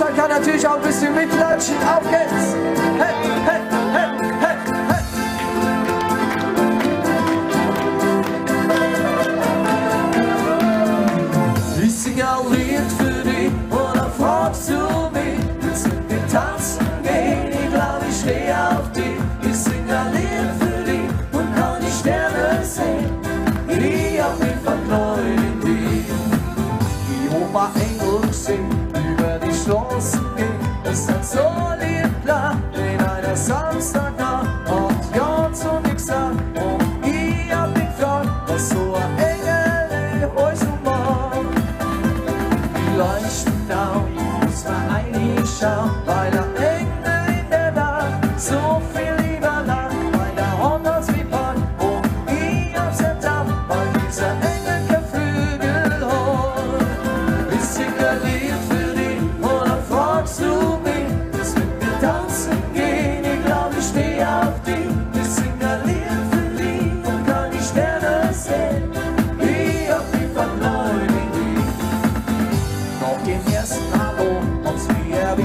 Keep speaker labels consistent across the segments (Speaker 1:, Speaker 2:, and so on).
Speaker 1: Hat, kann natürlich auch ein bisschen mitklatschen. Auf geht's! Hey, hey, gehen. Es hat so lieb klar in einer Samstagnacht und ja zu nix sagt. Und ich hab mich gefragt, was so ein Engel heute so macht. Die leuchten auf,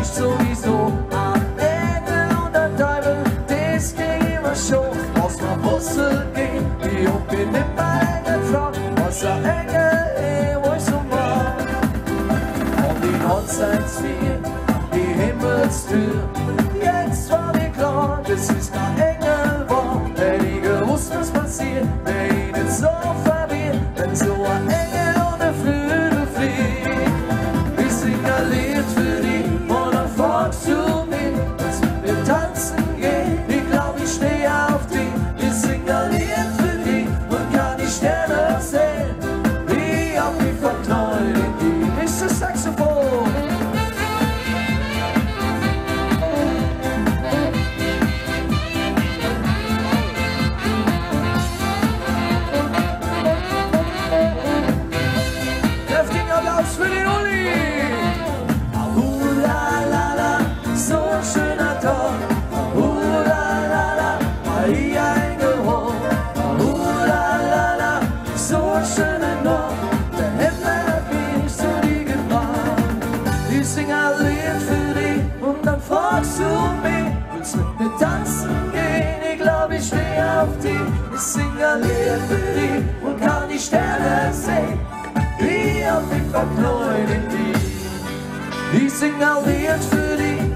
Speaker 1: erwischt sowieso. Am Engel und der Teufel, das ging immer schon. Aus dem Puzzle ging, die und bin immer gefragt, was der Engel euch so macht. Und die Hochzeitsfeier, die Himmelstür. Jetzt war mir klar, Applaus für den Uli! Uh, so ein schöner Tag. Uh, la, la, la, war ich eingeholt. So ein schöner Nacht. Der Himmel hat mich zu dir gebracht. Ich sing ein für dich und dann fragst du mich, willst mit tanzen gehen? Ich glaub, ich steh auf dich. Ich sing ein Lied für dich und kann die Sterne sehen. He sing our lyrics to the